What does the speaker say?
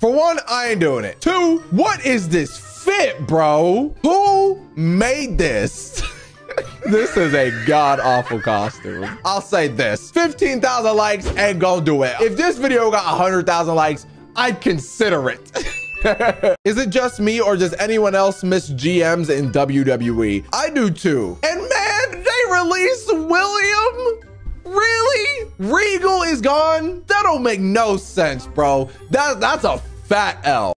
For one, I ain't doing it. Two, what is this fit, bro? Who made this? this is a god awful costume. I'll say this 15,000 likes and go do it. If this video got 100,000 likes, I'd consider it. is it just me or does anyone else miss GMs in WWE? I do too. And man, they released William. Really? Regal is gone? That don't make no sense, bro. That, that's a fat L.